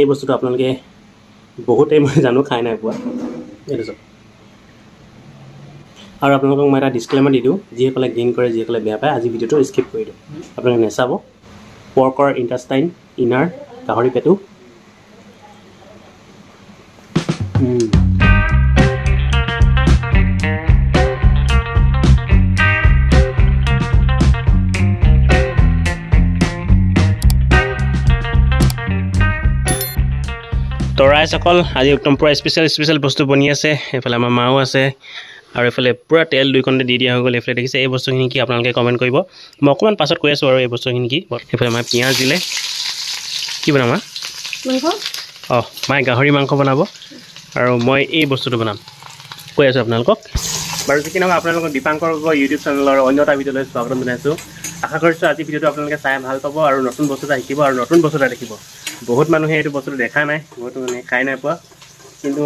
এই বস্তুটো আপোনালোকে বহুতেই মই জানো খাই নাই পোৱা। এইটো চাওক। আৰু আপোনালোকক মই এটা ডিছক্লেমাৰ দি দিওঁ যিসকলে গ্ৰীণ কৰে যিসকলে বেয়া পায় আজি ভিডিঅ'টো স্কিপ কৰি দিওঁ। আপোনালোকে নেচাব। পৰ্কৰ ইণ্টাষ্টাইন ইনাৰ গাহৰি পেটু। তো ৰাইজসকল আজি একদম পূৰা স্পেচিয়েল স্পেচিয়েল বস্তু বনি আছে। এইফালে আমাৰ মাও আছে। আৰু এইফালে পূৰা তেল দুইখনতে দি দিয়া হৈ গ'ল। এইফালে দেখিছে এই বস্তুখিনি কি আপোনালোকে কমেণ্ট কৰিব। মই অকণমান পাছত কৈ আছোঁ আৰু এই বস্তুখিনি কি। এইফালে আমাৰ পিঁয়াজ দিলে। কি বনাম অঁ মায়ে গাহৰি মাংস বনাব। আৰু মই এই বস্তুটো বনাম। কৈ আছোঁ আপোনালোকক। বাৰু যি কি নহওক আপোনালোকক দীপাংকৰ ইউটিউব চেনেলৰ অন্য এটা ভিডিঅ'লৈ স্বাগতম জনাইছোঁ। আশা কৰিছোঁ আজি ভিডিঅ'টো আপোনালোকে চাই ভাল পাব আৰু নতুন বস্তু এটা শিকিব আৰু নতুন বস্তু এটা দেখিব। বহুত মানুহে এইটো বস্তুটো দেখা নাই বহুত মানুহে খাই নাই পোৱা। কিন্তু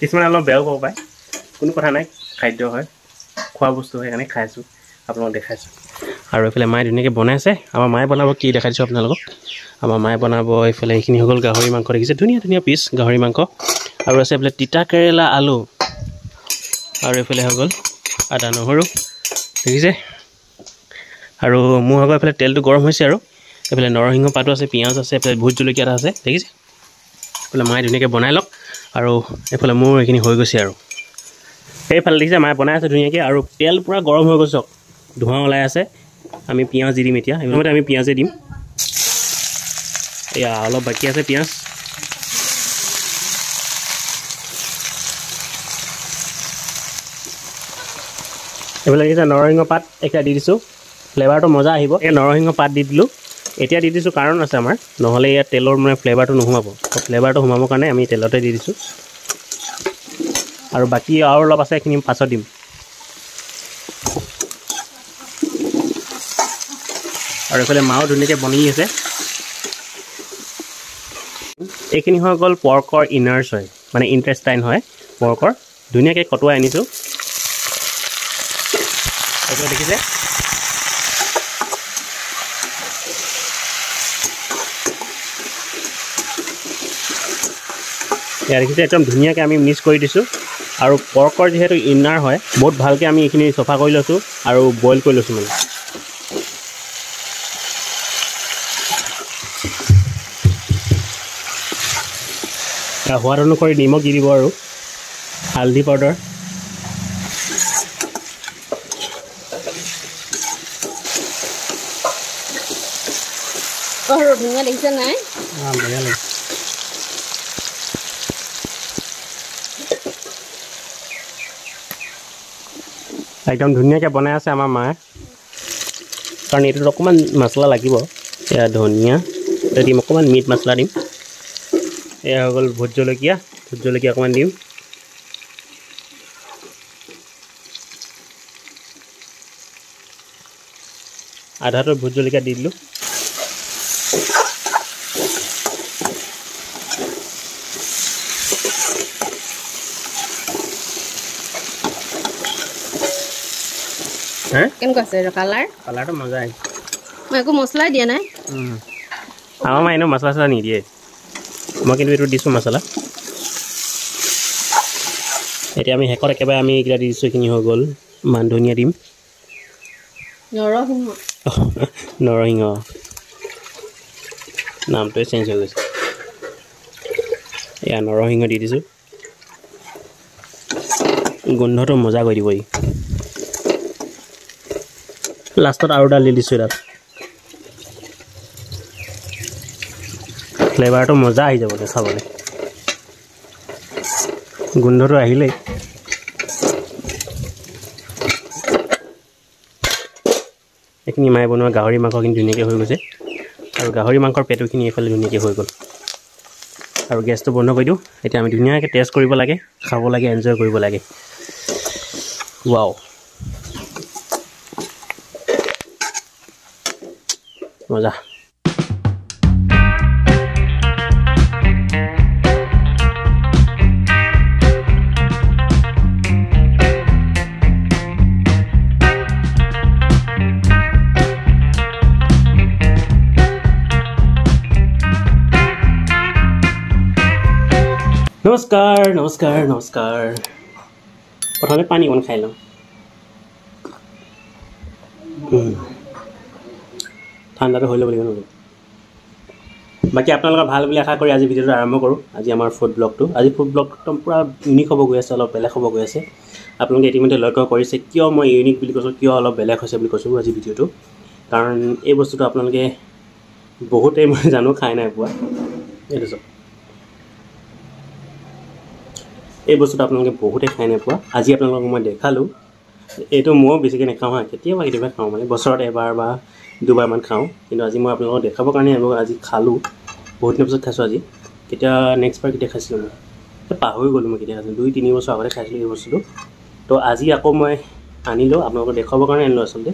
কিছুমানে অলপ বেয়াও পাব পাৰে। কোনো কথা নাই খাদ্য হয় খোৱা বস্তু হয় সেইকাৰণে খাইছোঁ আপোনালোকক দেখাইছোঁ। আৰু এইফালে মায়ে ধুনীয়াকৈ বনাইছে। আমাৰ মায়ে বনাব কি দেখাইছোঁ আপোনালোকক? আমাৰ মায়ে বনাব এইফালে এইখিনি হৈ গ'ল গাহৰি মাংস দেখিছে? ধুনীয়া ধুনীয়া পিচ গাহৰি মাংস। আৰু আছে এইফালে তিতা কেৰেলা আলু। আৰু এইফালে হৈ গ'ল আদা নহৰু দেখিছে? আৰু মোৰ আগৰ এইফালে তেলটো গৰম হৈছে আৰু। এইফালে নৰসিংহ পাতো আছে পিঁয়াজ আছে এইফালে ভোট জলকীয়া এটা আছে দেখিছে? এইফালে মায়ে ধুনীয়াকৈ বনাই লওক আৰু এইফালে মোৰ এইখিনি হৈ গৈছে আৰু। সেইফালে দেখিছে মায়ে বনাই আছে ধুনীয়াকৈ আৰু তেল পূৰা গৰম হৈ গৈছে ধোঁৱা ওলাই আছে। আমি পিঁয়াজ দি দিম এতিয়া। সেইমতে আমি পিঁয়াজে দিম। এয়া অলপ বাকী আছে পিঁয়াজ। এইফালে দেখিছে নৰসিংহ পাত এতিয়া দি দিছোঁ। ফ্লেভাৰটো মজা আহিব। এই নৰসিংহ পাত দি দিলোঁ। এতিয়া দি দিছোঁ কাৰণ আছে আমাৰ। নহ'লে ইয়াত তেলৰ মানে ফ্লেভাৰটো নোসোমাব। ফ্লেভাৰটো সোমাবৰ কাৰণে আমি তেলতে দি দিছোঁ। আৰু বাকী আৰু অলপ আছে সেইখিনি পাছত দিম। আৰু এইফালে মাও ধুনীয়াকৈ বনি আছে। এইখিনি হৈ গ'ল পৰ্কৰ ইনাৰ্ছ হয় মানে ইণ্টাৰেষ্টাইন হয়। পৰ্কৰ ধুনীয়াকৈ কটোৱাই আনিছোঁ। দেখিছে? দেখিছে একদম ধুনীয়াকৈ আমি মিক্স কৰি দিছোঁ। আৰু পৰ্কৰ যিহেতু ইনাৰ হয় বহুত ভালকৈ আমি এইখিনি চফা কৰি লৈছোঁ আৰু বইল কৰি লৈছোঁ মানে। সোৱাদ অনুসৰি নিমখ দি দিব আৰু হালধি পাউডাৰ অঁ ধুনীয়া দেখিছে নাই? বঢ়িয়া লাগে একদম ধুনীয়াকৈ বনাই আছে আমাৰ মায়ে। কাৰণ এইটোত অকণমান মছলা লাগিব। এয়া ধনিয়া এতিয়া দিম অকণমান মিট মছলা দিম। এয়া হৈ গ'ল ভোট জলকীয়া ভোট জলকীয়া অকণমান দিম। আধাটো ভোট জলকীয়া দি দিলোঁ। কেনেকুৱা আছে কালাৰ কালাৰটো মজা আহিছে। মই একো মছলাই দিয়া নাই। আমাৰ মায়ে এনেও মছলা চছলা নিদিয়ে। মই কিন্তু এইটো দিছোঁ মছলা। এতিয়া আমি শেষত একেবাৰে আমি এইকেইটা দি দিছোঁ এইখিনি হৈ গ'ল। মান ধনিয়া দিম। নৰসিংহ। নৰসিংহ। নামটোৱে চেঞ্জ হৈ গৈছে। এয়া নৰসিংহ দি দিছোঁ। গোন্ধটো মজা কৰি দিব ই। লাষ্টত আৰু ডাল দি দিছোঁ তাত ফ্লেভাৰটো মজা আহি যাব এতিয়া চাবলৈ। গোন্ধটো আহিলেই। এইখিনি মায়ে বনোৱা গাহৰি মাংসখিনি ধুনীয়াকৈ হৈ গৈছে। আৰু গাহৰি মাংসৰ পেটুখিনি এইফালে ধুনীয়াকৈ হৈ গ'ল। আৰু গেছটো বন্ধ কৰি দিওঁ। এতিয়া আমি ধুনীয়াকৈ টেষ্ট কৰিব লাগে খাব লাগে এনজয় কৰিব লাগে। ৱাও মজা নমস্কাৰ নমস্কাৰ নমস্কাৰ প্ৰথমে পানী অকণ খাই লওঁ উম। ঠাণ্ডাটো হৈ ল'ব লাগিব বাকী আপোনালোকৰ ভাল বুলি আশা কৰি আজি ভিডিঅ'টো আৰম্ভ কৰোঁ। আজি আমাৰ ফুড ব্লগটো আজি ফুড ব্লগটো পূৰা ইউনিক হ'ব গৈ আছে অলপ বেলেগ হ'ব গৈ আছে। আপোনালোকে ইতিমধ্যে লক্ষ্য কৰিছে কিয় মই ইউনিক বুলি কৈছোঁ কিয় অলপ বেলেগ হৈছে বুলি কৈছোঁ আজি ভিডিঅ'টো। কাৰণ এই বস্তুটো আপোনালোকে বহুতেই মই জানো খাই নাই পোৱা। এইটো চাওক। এই বস্তুটো আপোনালোকে বহুতেই খাই নাই পোৱা। আজি আপোনালোকক মই দেখালোঁ। এইটো ময়ো বেছিকৈ নাখাওঁ হা কেতিয়াবা কেতিয়াবা খাওঁ মানে। বছৰত এবাৰ বা দুবাৰমান খাওঁ। কিন্তু আজি মই আপোনালোকক দেখাবৰ কাৰণে আমি আজি খালোঁ। বহুত দিনৰ পিছত খাইছোঁ আজি। কেতিয়া নেক্সট বাৰ কেতিয়া খাইছিলোঁ মই? পাহৰি গ'লোঁ মই কেতিয়া খাইছিলোঁ। দুই তিনি বছৰ আগতে খাইছিলোঁ এই বস্তুটো। তো আজি আকৌ মই আনিলোঁ। আপোনালোকক দেখুৱাবৰ কাৰণে আনিলোঁ আচলতে।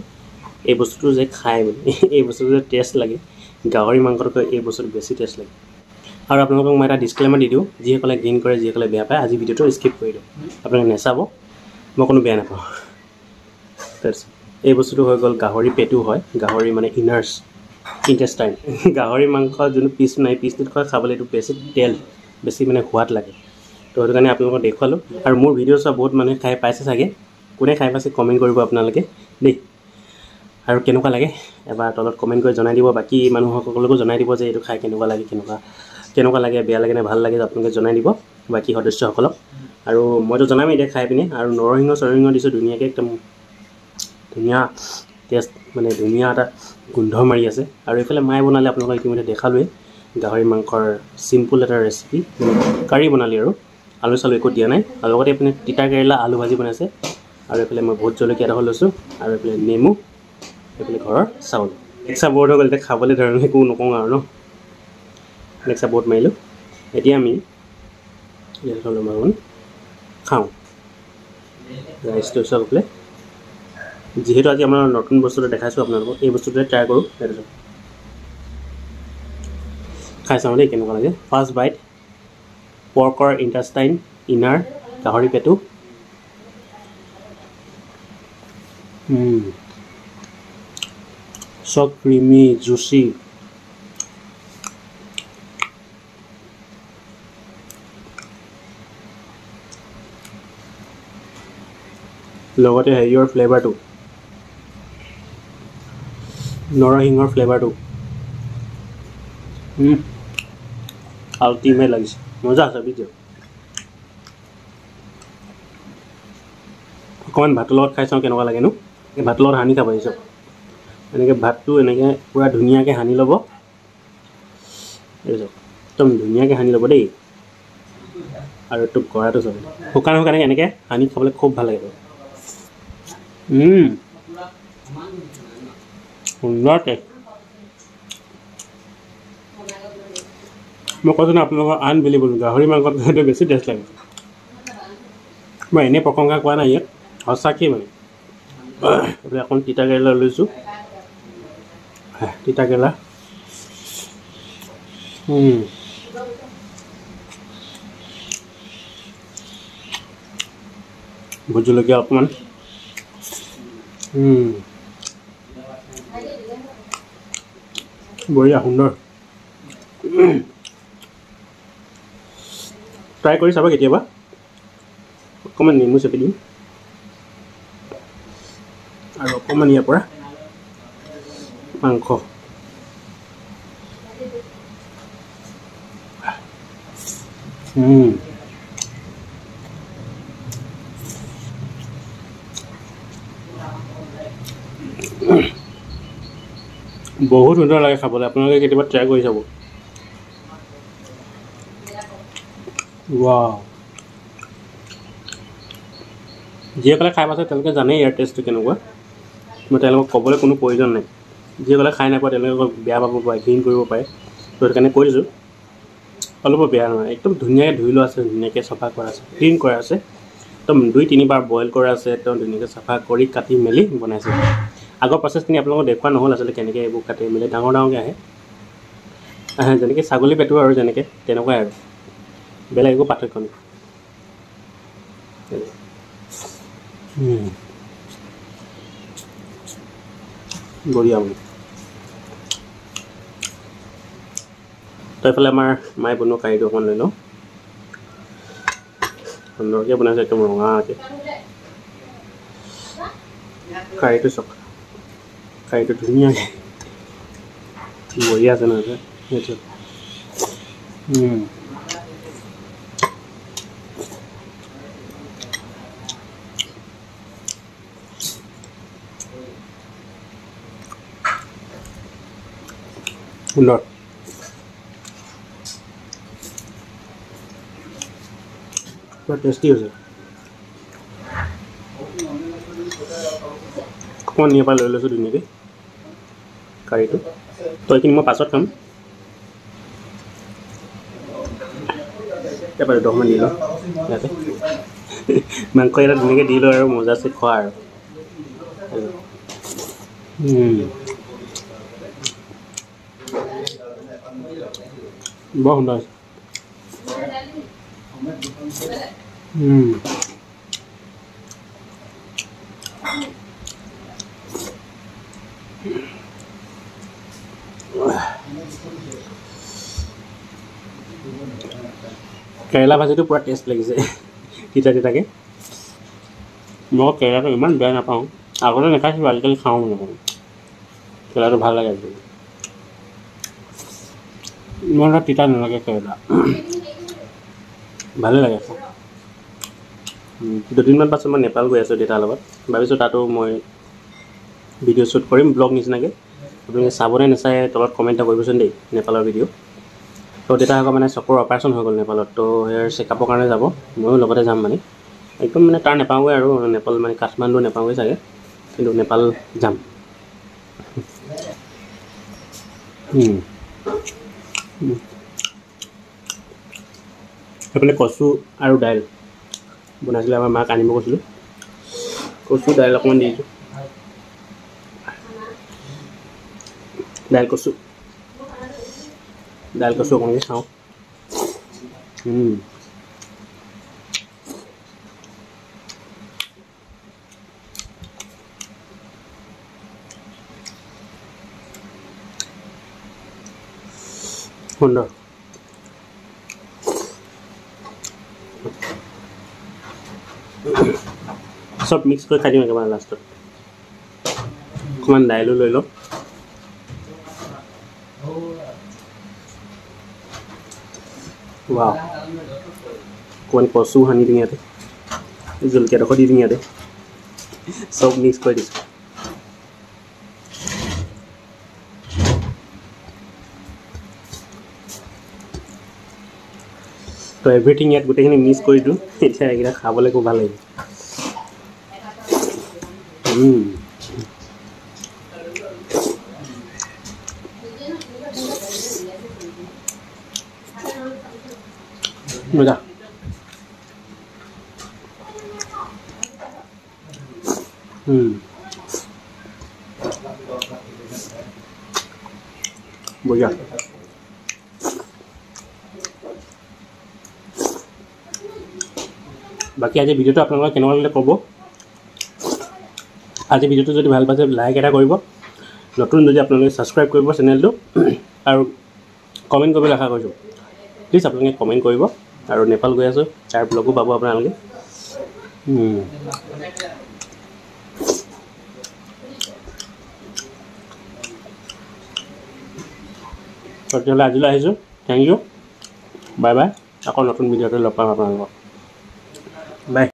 এই বস্তুটো যে খাই মানে এই বস্তুটো যে টেষ্ট লাগে গাহৰি মাংসতকৈ এই বস্তুটো বেছি টেষ্ট লাগে। আৰু আপোনালোকক মই এটা ডিছক্লেমাৰ দি দিওঁ। যিসকলে গ্ৰীণ কৰে যিসকলে বেয়া পায় আজি ভিডিঅ'টো স্কিপ কৰি দিওঁ। আপোনালোকে নাচাব। মই কোনো বেয়া নাপাওঁ। তাৰপিছত এই বস্তুটো হৈ গ'ল গাহৰি পেটু হয়। গাহৰি মানে ইনাৰ্ছ ইণ্টেষ্টাইন গাহৰি মাংস যোনটো পিচ নাই পিচটোত খোৱা খাবলৈ এইটো বেছি তেল বেছি মানে সোৱাদ লাগে। তো সেইটো কাৰণে আপোনালোকক দেখুৱালোঁ। আৰু মোৰ ভিডিঅ' চোৱা বহুত মানুহে খাই পাইছে চাগে। কোনে খাই পাইছে কমেণ্ট কৰিব আপোনালোকে। দেই। আৰু কেনেকুৱা লাগে? এবাৰ তলত কমেণ্ট কৰি জনাই দিব। বাকী মানুহসকলকো জনাই দিব যে এইটো খাই কেনেকুৱা লাগে কেনেকুৱা কেনেকুৱা লাগে বেয়া লাগে নে ভাল লাগে আপোনালোকে জনাই দিব। বাকী সদস্যসকলক। আৰু মইতো জনামেই এতিয়া খাই পিনে। আৰু নৰসিংহ চৰসিংহ দিছোঁ ধুনীয়াকৈ একদম ধুনীয়া টেষ্ট মানে ধুনীয়া এটা গোন্ধ মাৰি আছে। আৰু এইফালে মায়ে বনালে আপোনালোকক ইতিমধ্যে দেখালোৱেই। গাহৰি মাংসৰ চিম্পুল এটা ৰেচিপি কাৰী বনালি আৰু। আলু চালু একো দিয়া নাই। আৰু লগতে এইপিনে তিতা কেৰেলা আলু ভাজি বনাইছে। আৰু এইফালে মই ভোট জলকীয়া এডোখৰ লৈছোঁ। আৰু এইফালে নেমু এইফালে ঘৰৰ চাউল। নেক্সা বৰ্ড হৈ গ'ল এতিয়া খাবলৈ ধৰণে একো নকওঁ আৰু ন। নেক্সা বৰ্ড মাৰিলোঁ। এতিয়া আমি খাওঁ। ৰাইচটো বোলে যিহেতু আজি আমাৰ নতুন বস্তু এটা দেখাইছোঁ আপোনালোকক এই বস্তুটোৱে ট্ৰাই কৰোঁ। সেইটো খাই চাওঁ দেই কেনেকুৱা লাগে। ফাৰ্ষ্ট বাইট পৰ্কৰ ইণ্টাষ্টাইন ইনাৰ গাহৰি পেটু। চব ক্ৰিমি জুচি। লগতে হেৰিয়ৰ ফ্লেভাৰটো নৰসিংহৰ ফ্লেভাৰটো আল্টিমেট লাগিছে। মজা আছে ভিডিঅ' অকণমান ভাতৰ লগত খাই চাওঁ কেনেকুৱা লাগেনো এই ভাতৰ লগত সানি খাব আহিছোঁ। এনেকৈ ভাতটো এনেকৈ পূৰা ধুনীয়াকৈ সানি ল'ব। একদম ধুনীয়াকৈ সানি ল'ব দেই। আৰু এইটো গড়াটো চাব। শুকান শুকানে এনেকৈ সানি খাবলৈ খুব ভাল লাগে সুন্দৰ মই কৈছোঁ আপোনালোকৰ আন বিলিবল গাহৰি মাংসত সেইটো বেছি টেষ্ট লাগে। মই এনেই প্ৰশংসা কৰা নাই ইয়াত সঁচাকৈ মানে। অকণ তিতা কেৰেলা লৈছোঁ। তিতা কেৰেলা। ভোট জলকীয়া অকণমান। বঢ়িয়া সুন্দৰ ট্ৰাই কৰি চাবা কেতিয়াবা অকণমান নেমু চেপি দিম আৰু অকণমান ইয়াৰ পৰা মাংস। বহুত সুন্দৰ লাগে খাবলৈ। আপোনালোকে কেতিয়াবা ট্ৰাই কৰি চাব। যিসকলে খাই পাইছে তেওঁলোকে জানেই ইয়াৰ টেষ্টটো কেনেকুৱা। মই তেওঁলোকক ক'বলৈ কোনো প্ৰয়োজন নাই। যিসকলে খাই নাপায় তেওঁলোকে বেয়া পাব পাৰে ঘিণ কৰিব পাৰে। তো সেইটো কাৰণে দিছোঁ। অলপো বেয়া নহয়। একদম ধুনীয়াকৈ ধুই লোৱা আছে ধুনীয়াকৈ চফা কৰা আছে ক্লিন কৰা আছে। একদম দুই তিনিবাৰ বইল কৰা আছে একদম ধুনীয়াকৈ চাফা কৰি কাটি মেলি বনাইছে। আগৰ প্ৰচেছখিনি আপোনালোকক দেখুওৱা নহ'ল আচলতে কেনেকৈ এইবোৰ কাটি মেলি ডাঙৰ ডাঙৰকৈ আহে। যেনেকৈ ছাগলী পেটু আৰু যেনেকৈ তেনেকুৱাই আৰু। বেলেগ একো পাৰ্থক্য নাই। বঢ়িয়া মানে। তো এইফালে আমাৰ মায়ে বনোৱা কাৰীটো অকণমান লৈ লওঁ। সুন্দৰকৈ বনাইছে একদম ৰঙাকৈ। কাৰীটো চাওক কাৰীটো ধুনীয়াকৈ বঢ়িয়া আছে নহয় সেইটো উম। সুন্দৰ পুৰা টেষ্টি হৈছে অকণমান ইয়াৰ পৰা লৈ লৈছোঁ ধুনীয়াকৈ কাৰীটো। তো এইখিনি মই পাছত খাম। ইয়াৰ পৰা দহমান দি লওঁ ইয়াতে। মাংস ইয়াতে ধুনীয়াকৈ দি লওঁ আৰু মজাছে খোৱা আৰু। বৰ সুন্দৰ হৈছে। কেৰেলা ভাজিটো পূৰা টেষ্ট লাগিছে। তিতা তিতাকৈ। মই কেৰেলাটো ইমান বেয়া নাপাওঁ। আগতে নাখাইছিলোঁ আজিকালি খাওঁ মানে। কেৰেলাটো ভাল লাগে আজিকালি ইমান এটা তিতা নালাগে কেৰেলা। ভালে লাগে দুদিনমান পাছত মই নেপাল গৈ আছোঁ দেউতাৰ লগত। ভাবিছোঁ তাতো মই ভিডিঅ' শ্বুট কৰিম ব্লগ নিচিনাকৈ। আপোনালোকে চাবনে নাচায় তলত কমেণ্ট এটা কৰিবচোন দেই নেপালৰ ভিডিঅ' তো দেউতা আকৌ মানে চকুৰ অপাৰেশ্যন হৈ গ'ল নেপালত তো সেয়াৰ চেকআপৰ কাৰণে যাব। ময়ো লগতে যাম মানে। একদম মানে তাৰ নেপাওঁগৈ আৰু নেপাল মানে কাঠমাণ্ডু নেপাওঁগৈ চাগে। কিন্তু নেপাল যাম। সেইফালে কচু আৰু দাইল। বনাইছিলে আমাৰ মাক আনিব কৈছিলোঁ কচু দাইল অকণমান দি দিছোঁ। দাইল কচু। দাইল কচু অকণমান খাওঁ উম। সুন্দৰ চব মিক্স কৰি খাই দিম একেবাৰে লাষ্টত অকণমান দাইলো লৈ লওঁ ৱাও অকণমান কচু সানি দিম ইয়াতে জলকীয়াডোখৰ দি দিম ইয়াতে চব মিক্স কৰি দিছোঁ তো এভৰিথিং ইয়াত গোটেইখিনি মিক্স কৰি দিওঁ এতিয়া এইকেইটা খাবলৈ খুব ভাল লাগিব মজা উম। বঢ়িয়া বাকী আজি ভিডিঅ'টো আপোনালোকে কেনেকুৱা লাগিলে ক'ব? আজি ভিডিঅ'টো যদি ভাল পাইছে লাইক এটা কৰিব। নতুন যদি আপোনালোকে ছাবস্ক্ৰাইব কৰিব চেনেলটো আৰু কমেণ্ট কৰিবলৈ আশা কৰিছোঁ। প্লিজ আপোনালোকে কমেণ্ট কৰিব। আৰু নেপাল গৈ আছোঁ। তাৰ ব্লগো পাব আপোনালোকে। তেতিয়াহ'লে আজিলৈ আহিছোঁ। থেংক ইউ বাই বাই আকৌ নতুন ভিডিঅ'তে লগ পাম আপোনালোকক। বাই